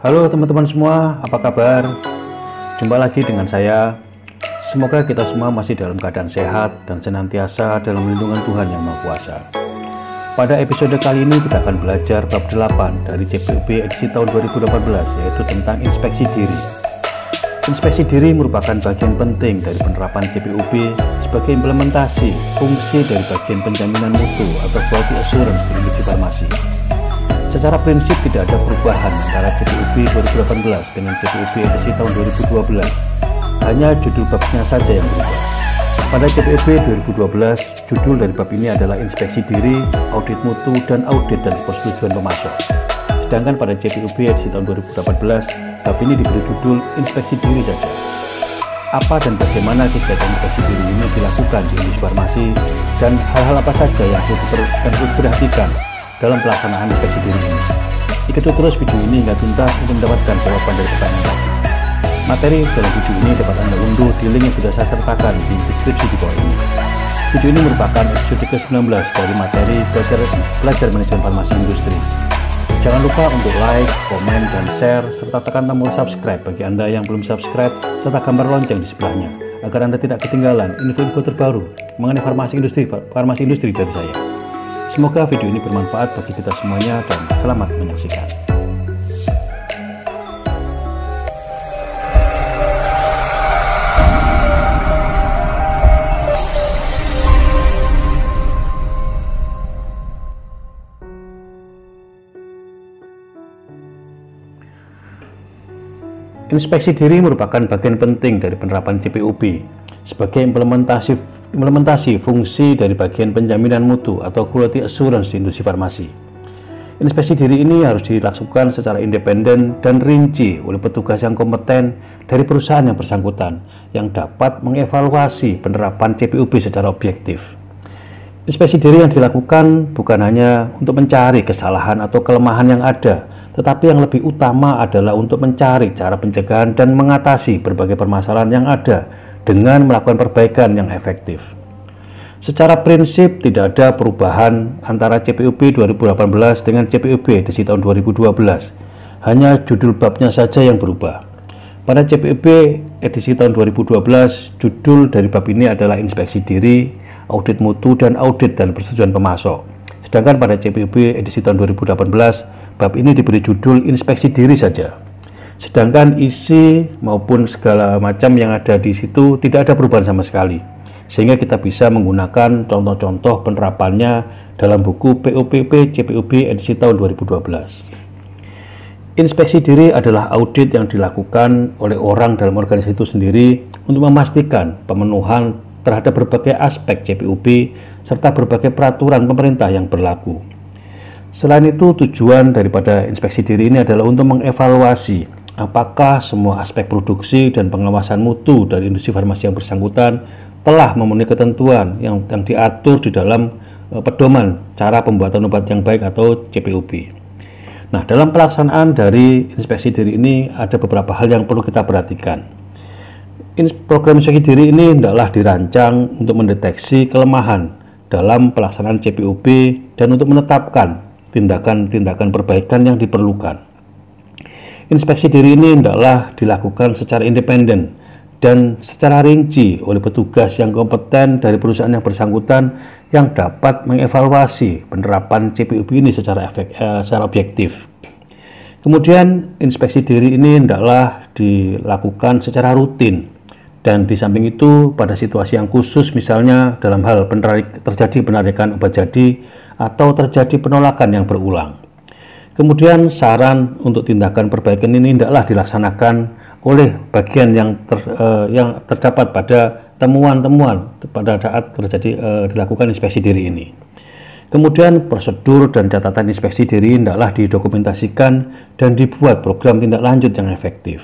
Halo teman-teman semua, apa kabar? Jumpa lagi dengan saya. Semoga kita semua masih dalam keadaan sehat dan senantiasa dalam lindungan Tuhan Yang Maha Kuasa. Pada episode kali ini kita akan belajar bab 8 dari CPUB edisi tahun 2018 yaitu tentang inspeksi diri. Inspeksi diri merupakan bagian penting dari penerapan CPUB sebagai implementasi fungsi dari bagian penjaminan mutu atau quality assurance di industri farmasi. Secara prinsip tidak ada perubahan antara CPUB 2018 dengan CPUB edisi tahun 2012. Hanya judul babnya saja yang berubah. Pada CPUB 2012, judul dari bab ini adalah inspeksi diri, audit mutu, dan audit dan persetujuan pemasok. Sedangkan pada CPUB edisi tahun 2018, bab ini diberi judul inspeksi diri saja. Apa dan bagaimana kegiatan inspeksi diri ini dilakukan di industri farmasi dan hal-hal apa saja yang perlu diperhatikan dalam pelaksanaan diri ini. Ikuti terus video ini hingga tuntas untuk mendapatkan jawaban dari pertanyaan. Materi dalam video ini dapat Anda unduh di link yang sudah saya sertakan di deskripsi di bawah ini. Video ini merupakan episode ke-19 dari materi belajar, belajar manajemen farmasi industri. Jangan lupa untuk like, komen, dan share, serta tekan tombol subscribe bagi Anda yang belum subscribe, serta gambar lonceng di sebelahnya, agar Anda tidak ketinggalan info-info terbaru mengenai farmasi industri, farmasi industri dari saya. Semoga video ini bermanfaat bagi kita semuanya dan selamat menyaksikan. Inspeksi diri merupakan bagian penting dari penerapan CPUB sebagai implementasi implementasi fungsi dari bagian penjaminan mutu atau quality assurance di industri farmasi. Inspeksi diri ini harus dilakukan secara independen dan rinci oleh petugas yang kompeten dari perusahaan yang bersangkutan yang dapat mengevaluasi penerapan CPUB secara objektif. Inspeksi diri yang dilakukan bukan hanya untuk mencari kesalahan atau kelemahan yang ada, tetapi yang lebih utama adalah untuk mencari cara pencegahan dan mengatasi berbagai permasalahan yang ada dengan melakukan perbaikan yang efektif. Secara prinsip tidak ada perubahan antara CPUB 2018 dengan CPUB edisi tahun 2012. Hanya judul babnya saja yang berubah. Pada CPUB edisi tahun 2012, judul dari bab ini adalah inspeksi diri, audit mutu dan audit dan persetujuan pemasok. Sedangkan pada CPUB edisi tahun 2018, bab ini diberi judul inspeksi diri saja. Sedangkan isi maupun segala macam yang ada di situ tidak ada perubahan sama sekali. Sehingga kita bisa menggunakan contoh-contoh penerapannya dalam buku POPP CPUB edisi tahun 2012. Inspeksi diri adalah audit yang dilakukan oleh orang dalam organisasi itu sendiri untuk memastikan pemenuhan terhadap berbagai aspek CPUB serta berbagai peraturan pemerintah yang berlaku. Selain itu, tujuan daripada inspeksi diri ini adalah untuk mengevaluasi apakah semua aspek produksi dan pengawasan mutu dari industri farmasi yang bersangkutan telah memenuhi ketentuan yang, yang diatur di dalam e, pedoman cara pembuatan obat yang baik atau CPOB. Nah, dalam pelaksanaan dari inspeksi diri ini ada beberapa hal yang perlu kita perhatikan. Program inspeksi diri ini hendaklah dirancang untuk mendeteksi kelemahan dalam pelaksanaan CPOB dan untuk menetapkan tindakan-tindakan perbaikan yang diperlukan. Inspeksi diri ini hendaklah dilakukan secara independen dan secara rinci oleh petugas yang kompeten dari perusahaan yang bersangkutan yang dapat mengevaluasi penerapan CPUB ini secara, efek, eh, secara objektif. Kemudian inspeksi diri ini hendaklah dilakukan secara rutin dan di samping itu pada situasi yang khusus misalnya dalam hal penarik, terjadi penarikan obat jadi atau terjadi penolakan yang berulang. Kemudian saran untuk tindakan perbaikan ini tidaklah dilaksanakan oleh bagian yang ter, eh, yang terdapat pada temuan-temuan pada saat terjadi eh, dilakukan inspeksi diri ini. Kemudian prosedur dan catatan inspeksi diri tidaklah didokumentasikan dan dibuat program tindak lanjut yang efektif.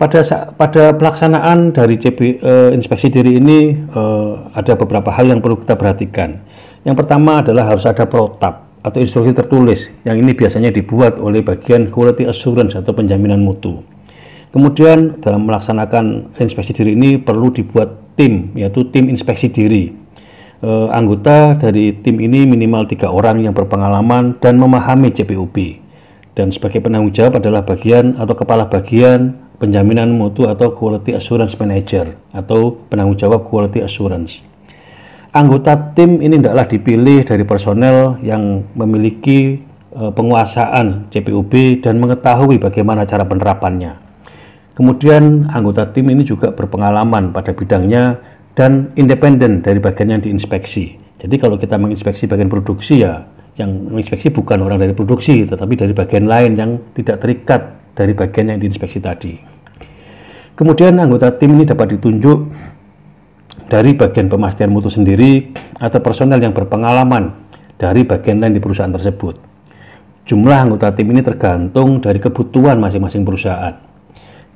Pada pada pelaksanaan dari CP, eh, inspeksi diri ini eh, ada beberapa hal yang perlu kita perhatikan. Yang pertama adalah harus ada protap atau instruksi tertulis yang ini biasanya dibuat oleh bagian quality assurance atau penjaminan mutu. Kemudian dalam melaksanakan inspeksi diri ini perlu dibuat tim yaitu tim inspeksi diri. E, anggota dari tim ini minimal tiga orang yang berpengalaman dan memahami CPUB. dan sebagai penanggung jawab adalah bagian atau kepala bagian penjaminan mutu atau quality assurance manager atau penanggung jawab quality assurance. Anggota tim ini tidaklah dipilih dari personel yang memiliki e, penguasaan CPUB dan mengetahui bagaimana cara penerapannya. Kemudian anggota tim ini juga berpengalaman pada bidangnya dan independen dari bagian yang diinspeksi. Jadi kalau kita menginspeksi bagian produksi ya yang menginspeksi bukan orang dari produksi, tetapi dari bagian lain yang tidak terikat dari bagian yang diinspeksi tadi. Kemudian anggota tim ini dapat ditunjuk dari bagian pemastian mutu sendiri atau personel yang berpengalaman dari bagian lain di perusahaan tersebut. Jumlah anggota tim ini tergantung dari kebutuhan masing-masing perusahaan.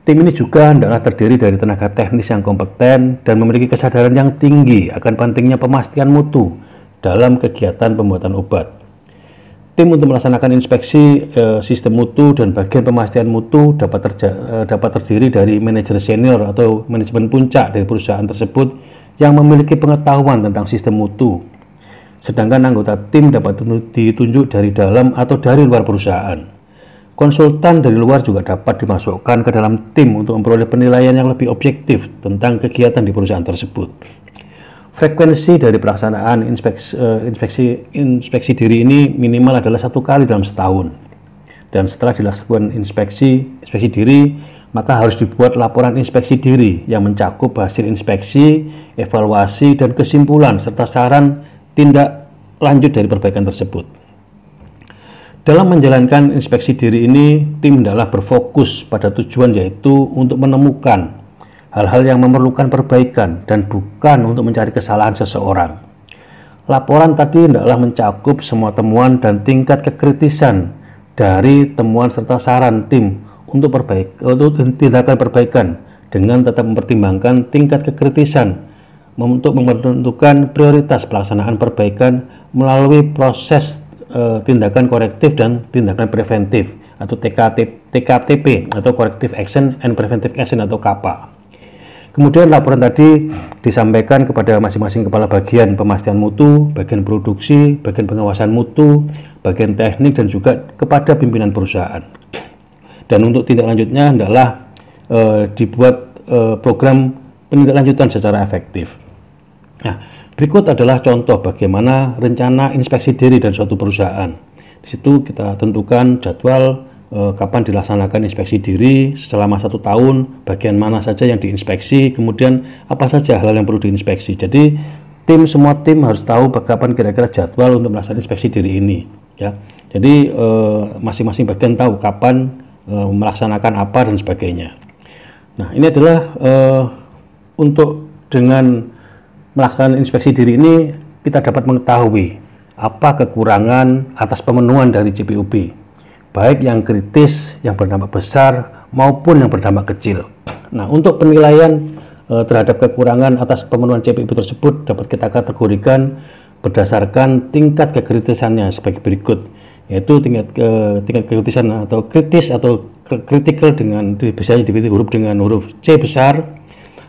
Tim ini juga adalah terdiri dari tenaga teknis yang kompeten dan memiliki kesadaran yang tinggi akan pentingnya pemastian mutu dalam kegiatan pembuatan obat. Tim untuk melaksanakan inspeksi e, sistem mutu dan bagian pemastian mutu dapat, terja, e, dapat terdiri dari manajer senior atau manajemen puncak dari perusahaan tersebut yang memiliki pengetahuan tentang sistem mutu. Sedangkan anggota tim dapat ditunjuk dari dalam atau dari luar perusahaan. Konsultan dari luar juga dapat dimasukkan ke dalam tim untuk memperoleh penilaian yang lebih objektif tentang kegiatan di perusahaan tersebut. Frekuensi dari pelaksanaan inspeksi, uh, inspeksi inspeksi diri ini minimal adalah satu kali dalam setahun. Dan setelah dilakukan inspeksi inspeksi diri, maka harus dibuat laporan inspeksi diri yang mencakup hasil inspeksi, evaluasi, dan kesimpulan serta saran tindak lanjut dari perbaikan tersebut. Dalam menjalankan inspeksi diri ini, tim adalah berfokus pada tujuan yaitu untuk menemukan hal-hal yang memerlukan perbaikan dan bukan untuk mencari kesalahan seseorang. Laporan tadi hendaklah mencakup semua temuan dan tingkat kekritisan dari temuan serta saran tim untuk perbaik untuk tindakan perbaikan dengan tetap mempertimbangkan tingkat kekritisan untuk menentukan prioritas pelaksanaan perbaikan melalui proses e, tindakan korektif dan tindakan preventif atau TKT, TKTP atau Corrective Action and Preventive Action atau KAPA. Kemudian laporan tadi disampaikan kepada masing-masing kepala bagian pemastian mutu, bagian produksi, bagian pengawasan mutu, bagian teknik dan juga kepada pimpinan perusahaan. Dan untuk tindak lanjutnya adalah e, dibuat e, program penindaklanjutan secara efektif. Nah, berikut adalah contoh bagaimana rencana inspeksi diri dan suatu perusahaan. Di situ kita tentukan jadwal eh, kapan dilaksanakan inspeksi diri selama satu tahun, bagian mana saja yang diinspeksi, kemudian apa saja hal, -hal yang perlu diinspeksi. Jadi tim semua tim harus tahu kapan kira-kira jadwal untuk melaksanakan inspeksi diri ini. Ya, jadi masing-masing eh, bagian tahu kapan eh, melaksanakan apa dan sebagainya. Nah ini adalah eh, untuk dengan melaksanakan inspeksi diri ini kita dapat mengetahui apa kekurangan atas pemenuhan dari CPUB baik yang kritis, yang berdampak besar, maupun yang berdampak kecil. Nah, untuk penilaian e, terhadap kekurangan atas pemenuhan CPIP tersebut dapat kita kategorikan berdasarkan tingkat kekritisannya sebagai berikut, yaitu tingkat ke, tingkat kekritisan atau kritis atau kritikal dengan biasanya dipilih huruf dengan huruf C besar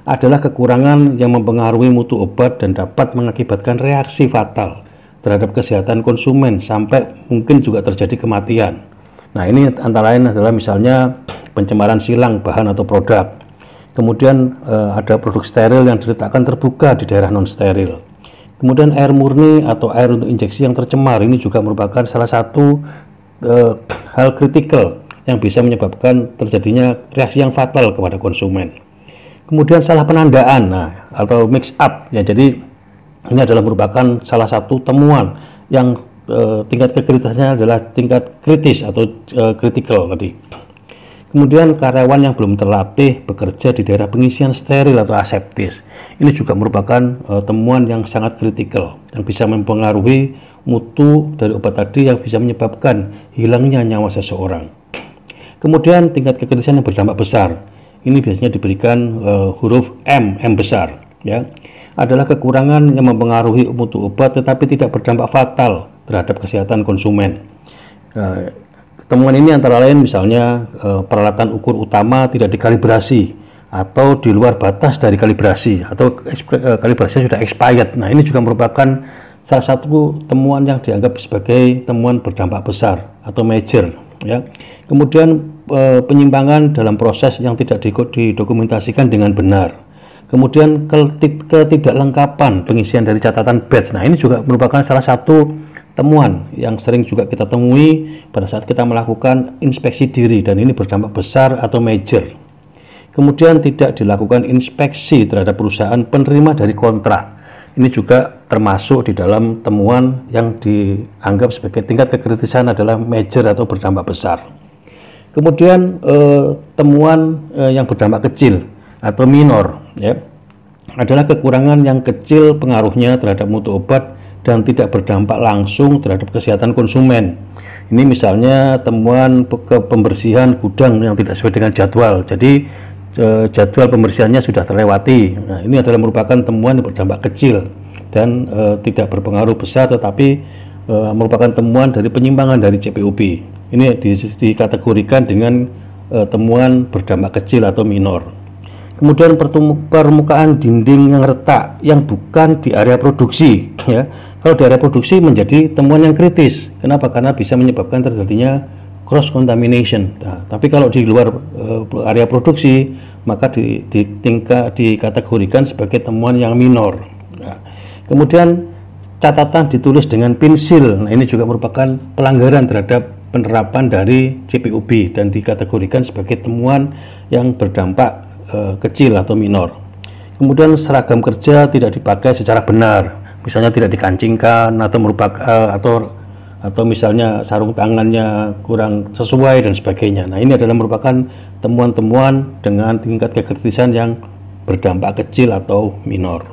adalah kekurangan yang mempengaruhi mutu obat dan dapat mengakibatkan reaksi fatal terhadap kesehatan konsumen sampai mungkin juga terjadi kematian. Nah ini antara lain adalah misalnya pencemaran silang bahan atau produk. Kemudian eh, ada produk steril yang diletakkan terbuka di daerah non steril. Kemudian air murni atau air untuk injeksi yang tercemar ini juga merupakan salah satu eh, hal kritikal yang bisa menyebabkan terjadinya reaksi yang fatal kepada konsumen. Kemudian salah penandaan, nah atau mix up ya. Jadi ini adalah merupakan salah satu temuan yang Eh, tingkat kekritisannya adalah tingkat kritis atau kritikal eh, tadi. Kemudian karyawan yang belum terlatih bekerja di daerah pengisian steril atau aseptis. Ini juga merupakan uh, temuan yang sangat kritikal yang bisa mempengaruhi mutu dari obat tadi yang bisa menyebabkan hilangnya nyawa seseorang. Kemudian tingkat kekritisan yang berdampak besar. Ini biasanya diberikan uh, huruf M, M besar ya. Adalah kekurangan yang mempengaruhi mutu obat tetapi tidak berdampak fatal terhadap kesehatan konsumen. Uh, temuan ini antara lain misalnya uh, peralatan ukur utama tidak dikalibrasi atau di luar batas dari kalibrasi atau uh, kalibrasinya sudah expired. Nah ini juga merupakan salah satu temuan yang dianggap sebagai temuan berdampak besar atau major ya. Kemudian e, penyimpangan dalam proses yang tidak didokumentasikan dengan benar. Kemudian ketidaklengkapan pengisian dari catatan batch. Nah, ini juga merupakan salah satu temuan yang sering juga kita temui pada saat kita melakukan inspeksi diri dan ini berdampak besar atau major. Kemudian tidak dilakukan inspeksi terhadap perusahaan penerima dari kontrak ini juga termasuk di dalam temuan yang dianggap sebagai tingkat kekritisan adalah major atau berdampak besar. Kemudian eh, temuan eh, yang berdampak kecil atau minor ya adalah kekurangan yang kecil pengaruhnya terhadap mutu obat dan tidak berdampak langsung terhadap kesehatan konsumen. Ini misalnya temuan pembersihan gudang yang tidak sesuai dengan jadwal. Jadi Eh, jadwal pembersihannya sudah terlewati. Nah, ini adalah merupakan temuan yang berdampak kecil dan e, tidak berpengaruh besar, tetapi e, merupakan temuan dari penyimpangan dari CPUP. Ini di, dikategorikan dengan e, temuan berdampak kecil atau minor. Kemudian permukaan dinding yang retak yang bukan di area produksi, ya. Kalau di area produksi menjadi temuan yang kritis. Kenapa? Karena bisa menyebabkan terjadinya cross contamination. Nah, tapi kalau di luar uh, area produksi maka di, di tingkat dikategorikan sebagai temuan yang minor. Nah, kemudian catatan ditulis dengan pensil. Nah, ini juga merupakan pelanggaran terhadap penerapan dari CPUB dan dikategorikan sebagai temuan yang berdampak uh, kecil atau minor. Kemudian seragam kerja tidak dipakai secara benar, misalnya tidak dikancingkan atau merupakan uh, atau atau misalnya sarung tangannya kurang sesuai dan sebagainya. Nah, ini adalah merupakan temuan-temuan dengan tingkat kekritisan yang berdampak kecil atau minor.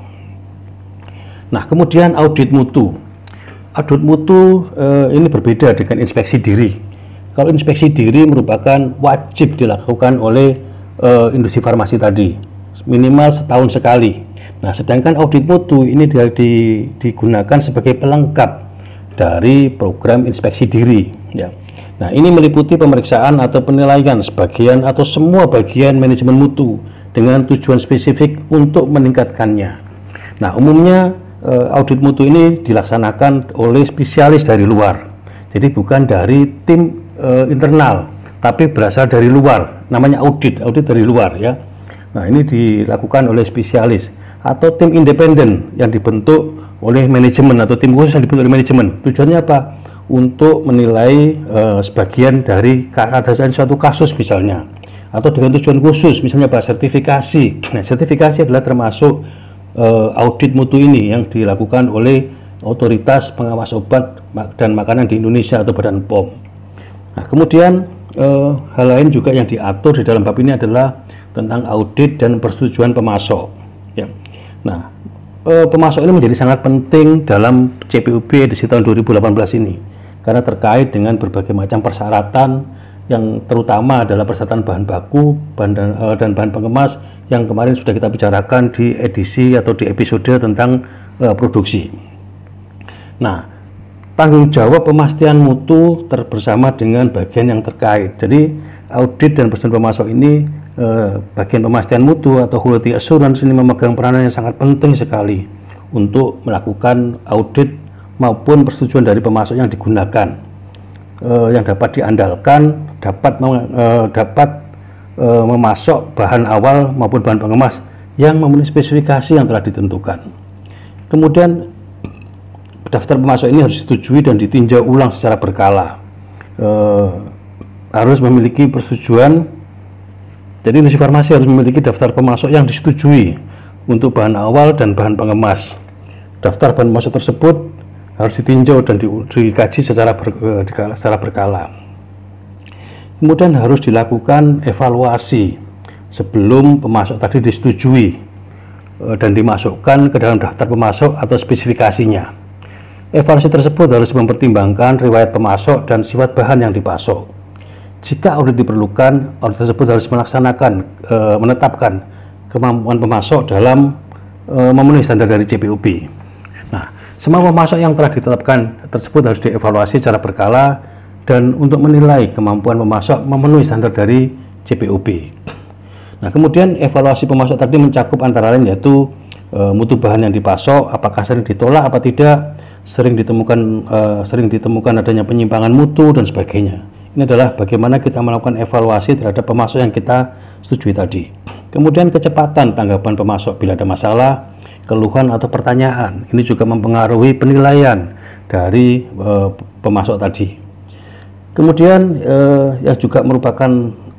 Nah, kemudian audit mutu. Audit mutu eh, ini berbeda dengan inspeksi diri. Kalau inspeksi diri merupakan wajib dilakukan oleh eh, industri farmasi tadi, minimal setahun sekali. Nah, sedangkan audit mutu ini digunakan sebagai pelengkap dari program inspeksi diri ya. Nah, ini meliputi pemeriksaan atau penilaian sebagian atau semua bagian manajemen mutu dengan tujuan spesifik untuk meningkatkannya. Nah, umumnya eh, audit mutu ini dilaksanakan oleh spesialis dari luar. Jadi bukan dari tim eh, internal, tapi berasal dari luar. Namanya audit, audit dari luar ya. Nah, ini dilakukan oleh spesialis atau tim independen yang dibentuk oleh manajemen atau tim khusus yang dibentuk oleh manajemen. Tujuannya apa? Untuk menilai uh, sebagian dari keadaan suatu kasus misalnya, atau dengan tujuan khusus, misalnya apa? Sertifikasi. Nah, sertifikasi adalah termasuk uh, audit mutu ini yang dilakukan oleh otoritas pengawas obat dan makanan di Indonesia atau Badan POM. Nah, kemudian uh, hal lain juga yang diatur di dalam bab ini adalah tentang audit dan persetujuan pemasok. Ya. Nah, eh, pemasok ini menjadi sangat penting dalam CPUB edisi tahun 2018 ini karena terkait dengan berbagai macam persyaratan yang terutama adalah persyaratan bahan baku bahan dan, eh, dan bahan pengemas yang kemarin sudah kita bicarakan di edisi atau di episode tentang eh, produksi. Nah, tanggung jawab pemastian mutu terbersama dengan bagian yang terkait. Jadi audit dan persetujuan pemasok ini eh, bagian pemastian mutu atau quality assurance ini memegang peranan yang sangat penting sekali untuk melakukan audit maupun persetujuan dari pemasok yang digunakan eh, yang dapat diandalkan dapat eh, dapat eh, memasok bahan awal maupun bahan pengemas yang memenuhi spesifikasi yang telah ditentukan. Kemudian daftar pemasok ini harus disetujui dan ditinjau ulang secara berkala. Eh, harus memiliki persetujuan jadi industri farmasi harus memiliki daftar pemasok yang disetujui untuk bahan awal dan bahan pengemas. Daftar bahan pemasok tersebut harus ditinjau dan di, dikaji secara, ber, eh, secara berkala. Kemudian harus dilakukan evaluasi sebelum pemasok tadi disetujui eh, dan dimasukkan ke dalam daftar pemasok atau spesifikasinya. Evaluasi tersebut harus mempertimbangkan riwayat pemasok dan sifat bahan yang dipasok jika audit diperlukan, audit tersebut harus melaksanakan, e, menetapkan kemampuan pemasok dalam e, memenuhi standar dari CPUB. Nah, semua pemasok yang telah ditetapkan tersebut harus dievaluasi secara berkala dan untuk menilai kemampuan pemasok memenuhi standar dari CPUB. Nah, kemudian evaluasi pemasok tadi mencakup antara lain yaitu e, mutu bahan yang dipasok, apakah sering ditolak apa tidak, sering ditemukan e, sering ditemukan adanya penyimpangan mutu dan sebagainya Ini adalah bagaimana kita melakukan evaluasi terhadap pemasok yang kita setujui tadi. Kemudian kecepatan tanggapan pemasok bila ada masalah, keluhan atau pertanyaan. Ini juga mempengaruhi penilaian dari e, pemasok tadi. Kemudian e, yang juga merupakan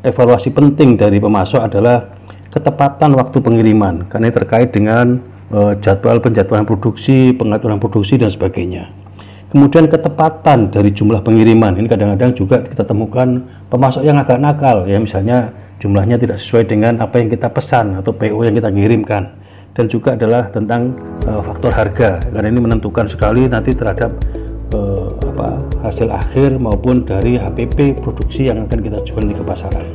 evaluasi penting dari pemasok adalah ketepatan waktu pengiriman karena ini terkait dengan e, jadwal penjadwalan produksi, pengaturan produksi dan sebagainya. Kemudian ketepatan dari jumlah pengiriman ini kadang-kadang juga kita temukan pemasok yang agak nakal ya misalnya jumlahnya tidak sesuai dengan apa yang kita pesan atau PO yang kita kirimkan dan juga adalah tentang uh, faktor harga karena ini menentukan sekali nanti terhadap uh, apa hasil akhir maupun dari HPP produksi yang akan kita jual di pasaran.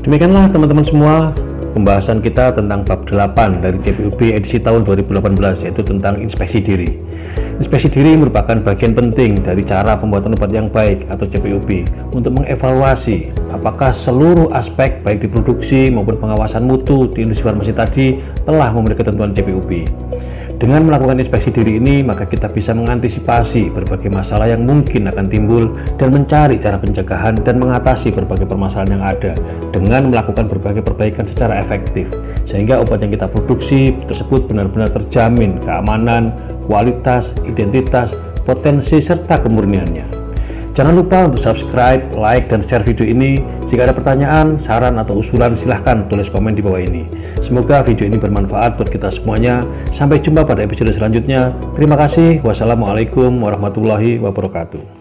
Demikianlah teman-teman semua pembahasan kita tentang bab 8 dari CPUB edisi tahun 2018 yaitu tentang inspeksi diri. Inspeksi diri merupakan bagian penting dari cara pembuatan obat yang baik atau CPUB untuk mengevaluasi apakah seluruh aspek baik di produksi maupun pengawasan mutu di industri farmasi tadi telah memenuhi ketentuan CPUB. Dengan melakukan inspeksi diri ini, maka kita bisa mengantisipasi berbagai masalah yang mungkin akan timbul dan mencari cara pencegahan dan mengatasi berbagai permasalahan yang ada dengan melakukan berbagai perbaikan secara efektif sehingga obat yang kita produksi tersebut benar-benar terjamin keamanan, kualitas, identitas, potensi serta kemurniannya. Jangan lupa untuk subscribe, like, dan share video ini. Jika ada pertanyaan, saran, atau usulan, silahkan tulis komen di bawah ini. Semoga video ini bermanfaat buat kita semuanya. Sampai jumpa pada episode selanjutnya. Terima kasih. Wassalamualaikum warahmatullahi wabarakatuh.